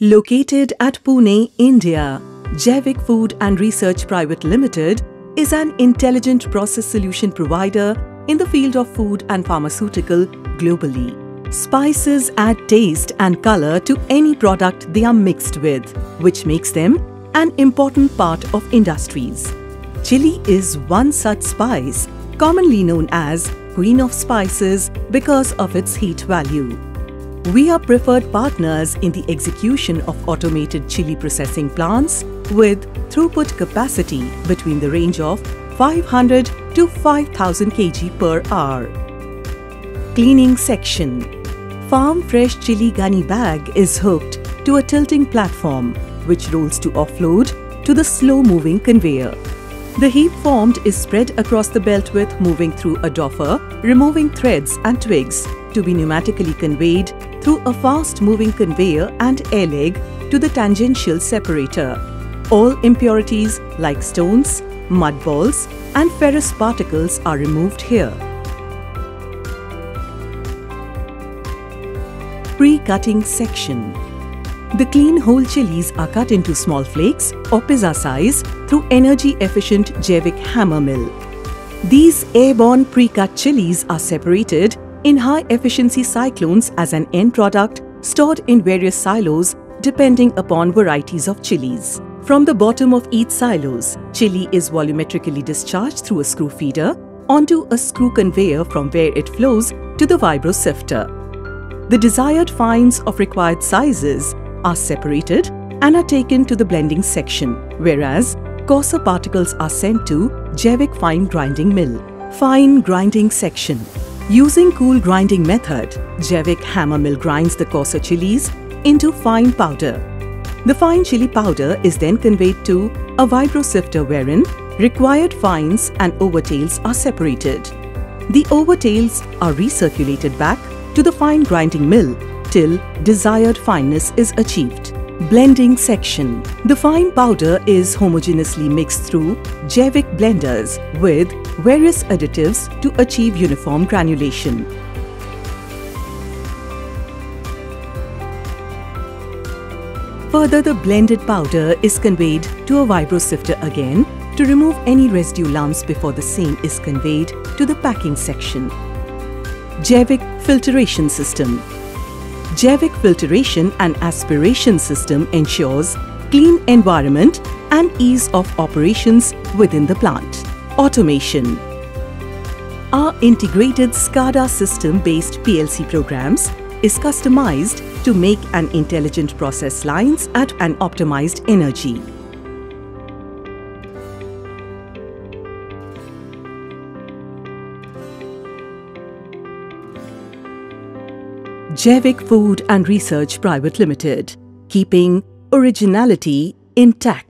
Located at Pune, India, Jaivik Food and Research Private Limited is an intelligent process solution provider in the field of food and pharmaceutical globally. Spices add taste and color to any product they are mixed with, which makes them an important part of industries. Chili is one such spice, commonly known as Queen of Spices because of its heat value. We are preferred partners in the execution of automated chili processing plants with throughput capacity between the range of 500 to 5000 kg per hour. Cleaning section Farm fresh chili gunny bag is hooked to a tilting platform which rolls to offload to the slow moving conveyor. The heap formed is spread across the belt width moving through a doffer, removing threads and twigs to be pneumatically conveyed through a fast-moving conveyor and air leg to the tangential separator. All impurities like stones, mud balls and ferrous particles are removed here. Pre-cutting section The clean whole chilies are cut into small flakes or pizza size through energy-efficient Jaivik hammer mill. These airborne pre-cut chilies are separated in high-efficiency cyclones as an end product stored in various silos depending upon varieties of chilies. From the bottom of each silos, chili is volumetrically discharged through a screw feeder onto a screw conveyor from where it flows to the vibro sifter. The desired fines of required sizes are separated and are taken to the blending section, whereas coarser particles are sent to Jaivik Fine Grinding Mill. Fine Grinding Section Using cool grinding method, Jaivik hammer mill grinds the coarser chilies into fine powder. The fine chili powder is then conveyed to a vibro sifter wherein required fines and overtails are separated. The overtails are recirculated back to the fine grinding mill till desired fineness is achieved. Blending section. The fine powder is homogeneously mixed through Jaivik blenders with various additives to achieve uniform granulation. Further, the blended powder is conveyed to a vibro sifter again to remove any residue lumps before the same is conveyed to the packing section. Jaivik Filtration System Jaivik filtration and aspiration system ensures clean environment and ease of operations within the plant. Automation Our integrated SCADA system-based PLC programs is customized to make an intelligent process lines at an optimized energy. Jaivik Food and Research Private Limited, keeping originality intact.